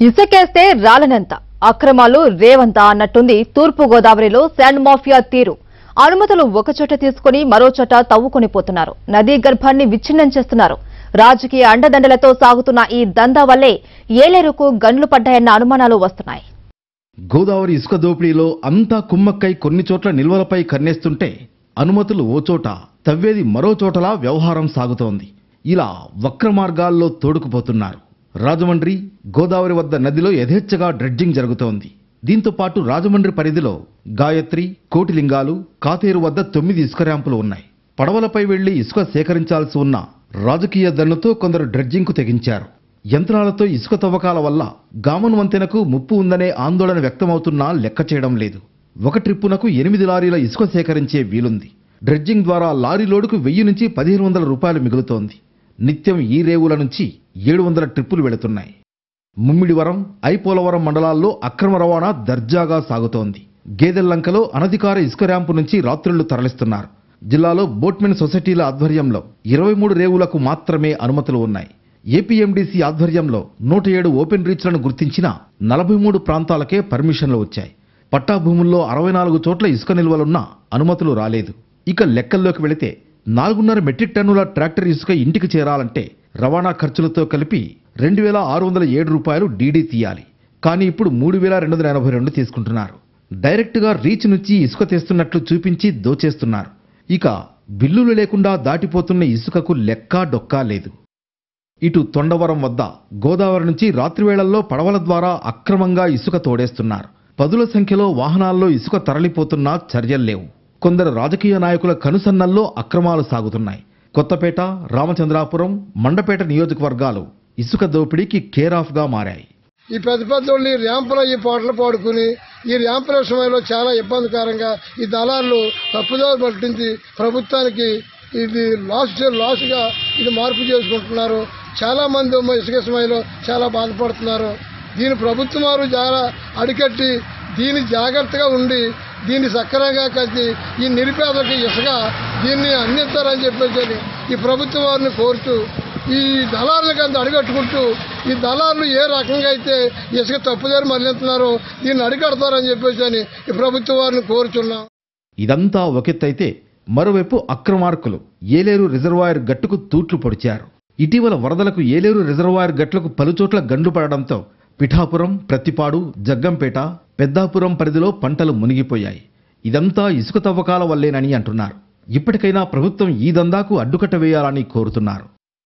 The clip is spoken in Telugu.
ఇసుకేస్తే రాలనంత. అక్రమాలు రేవంత అన్నట్టుంది తూర్పు గోదావరిలో శాండ్ మాఫియా తీరు. అనుమతులు ఒకచోట తీసుకుని మరోచోట తవ్వుకొని పోతున్నారు. నదీ గర్భాన్ని విచ్ఛిన్నం చేస్తున్నారు. రాజకీయ అండదండలతో సాగుతున్న ఈ దందా వల్లే ఏలేరుకు గండ్లు పడ్డాయన్న అనుమానాలు వస్తున్నాయి. గోదావరి ఇసుక దోపిడీలో అంతా కుమ్మక్కై కొన్ని చోట్ల నిల్వలపై కన్నేస్తుంటే అనుమతులు ఓచోట తవ్వేది మరోచోటలా వ్యవహారం సాగుతోంది. ఇలా వక్ర మార్గాల్లో తోడుకుపోతున్నారు. రాజమండ్రి గోదావరి వద్ద నదిలో యథేచ్ఛగా డ్రెడ్జింగ్ జరుగుతోంది. దీంతో పాటు రాజమండ్రి పరిధిలో గాయత్రి కోటిలింగాలు కాతేరు వద్ద తొమ్మిది ఇసుక ర్యాంపులు ఉన్నాయి. పడవలపై వెళ్ళి ఇసుక సేకరించాల్సి ఉన్న రాజకీయ దన్నుతో కొందరు డ్రెడ్జింగ్కు తెగించారు. యంత్రాలతో ఇసుక తవ్వకాల వల్ల గామన్ వంతెనకు ముప్పు ఉందనే ఆందోళన వ్యక్తమవుతున్నా లెక్క చేయడం లేదు. ఒక ట్రిప్పునకు ఎనిమిది లారీల ఇసుక సేకరించే వీలుంది. డ్రెడ్జింగ్ ద్వారా లారీ లోడుకు వెయ్యి నుంచి పదిహేను వందల రూపాయలు మిగులుతోంది. నిత్యం ఈ రేవుల నుంచి ఏడు వందల ట్రిప్పులు వెళుతున్నాయి. ముమ్మిడివరం ఐపోలవరం మండలాల్లో అక్రమ రవాణా దర్జాగా సాగుతోంది. గేదెల్లంకలో అనధికార ఇసుక ర్యాంపు నుంచి రాత్రుళ్ళు తరలిస్తున్నారు. జిల్లాలో బోట్మెన్ సొసైటీల ఆధ్వర్యంలో ఇరవై మూడు రేవులకు మాత్రమే అనుమతులు ఉన్నాయి. ఏపీఎండీసీ ఆధ్వర్యంలో నూట ఏడు ఓపెన్ రీచ్లను గుర్తించిన నలభై మూడు ప్రాంతాలకే పర్మిషన్లు వచ్చాయి. పట్టా భూముల్లో అరవై నాలుగు చోట్ల ఇసుక నిల్వలున్నా అనుమతులు రాలేదు. ఇక లెక్కల్లోకి వెళితే నాలుగున్నర మెట్రిక్ టన్నుల ట్రాక్టర్ ఇసుక ఇంటికి చేరాలంటే రవాణా ఖర్చులతో కలిపి రెండు వేల ఆరు వందల ఏడు రూపాయలు డీడీ తీయాలి. కానీ ఇప్పుడు మూడు వేల రెండు వందల ఎనభై రెండు తీసుకుంటున్నారు. డైరెక్ట్గా రీచ్ నుంచి ఇసుక తెస్తున్నట్లు చూపించి దోచేస్తున్నారు. ఇక బిల్లులు లేకుండా దాటిపోతున్న ఇసుకకు లెక్కా డొక్కా లేదు. ఇటు తొండవరం వద్ద గోదావరి నుంచి రాత్రివేళల్లో పడవల ద్వారా అక్రమంగా ఇసుక తోడేస్తున్నారు. పదుల సంఖ్యలో వాహనాల్లో ఇసుక తరలిపోతున్నా చర్యల్లేవు కొందరు రాజకీయ నాయకుల కనుసన్నల్లో అక్రమాలు సాగుతున్నాయి. కొత్తపేట రామచంద్రాపురం మండపేట నియోజకవర్గాలు ఇసుక దోపిడీకి కేరాఫ్గా గా మారాయి. ఈ పెద్ద పెద్దోళ్ళు ఈ ర్యాంపులో ఈ పాటలు పాడుకుని ఈ ర్యాంపుల సమయంలో చాలా ఇబ్బందికరంగా ఈ దళాలు తప్పుదారి పట్టించి ప్రభుత్వానికి ఇది లాస్ లాస్గా ఇది మార్పు చేసుకుంటున్నారు. చాలా మంది ఇసుక సమయంలో చాలా బాధపడుతున్నారు. దీని ప్రభుత్వం వారు చాలా అడికట్టి దీన్ని జాగ్రత్తగా ఉండి దీన్ని సక్రమంగా కలిసి ఈ నిరుపేదలకు ఇసుక దీన్ని అందిస్తారని చెప్పేసి ఈ ప్రభుత్వం వారిని కోరుతూ ఈ దళారులకు అంత అడిగట్టుకుంటూ ఈ దళారులు ఏ రకంగా అయితే ఇసుక తప్పుదారి మళ్ళిస్తున్నారో దీన్ని అడిగడతారని చెప్పేసి అని ఈ ప్రభుత్వం వారిని కోరుచున్నాం ఇదంతా ఒకెత్తైతే మరోవైపు అక్రమార్కులు ఏలేరు రిజర్వాయర్ గట్టుకు తూట్లు పొడిచారు. ఇటీవల వరదలకు ఏలేరు రిజర్వాయర్ గట్లకు పలుచోట్ల గండ్లు పడడంతో పిఠాపురం ప్రత్తిపాడు జగ్గంపేట పెద్దాపురం పరిధిలో పంటలు మునిగిపోయాయి. ఇదంతా ఇసుక తవ్వకాల వల్లేనని అంటున్నారు. ఇప్పటికైనా ప్రభుత్వం ఈ దందాకు అడ్డుకట్ట వేయాలని కోరుతున్నారు.